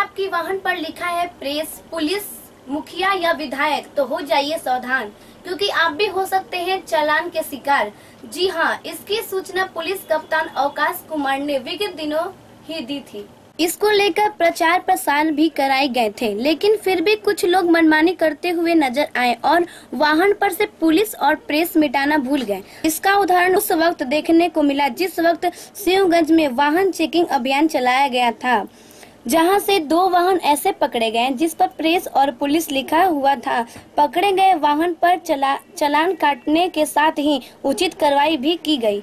आपकी वाहन पर लिखा है प्रेस, पुलिस, मुखिया या विधायक तो हो जाइए सावधान, क्योंकि आप भी हो सकते हैं चालान के शिकार। जी हाँ इसकी सूचना पुलिस कप्तान अवकाश कुमार ने विगत दिनों ही दी थी। इसको लेकर प्रचार प्रसार भी कराए गए थे, लेकिन फिर भी कुछ लोग मनमानी करते हुए नज़र आए और वाहन पर से पुलिस और प्रेस मिटाना भूल गए। इसका उदाहरण उस वक्त देखने को मिला, जिस वक्त शिवगंज में वाहन चेकिंग अभियान चलाया गया था। जहाँ से दो वाहन ऐसे पकड़े गए जिस पर प्रेस और पुलिस लिखा हुआ था। पकड़े गए वाहन पर चला, चलान काटने के साथ ही उचित कार्रवाई भी की गई।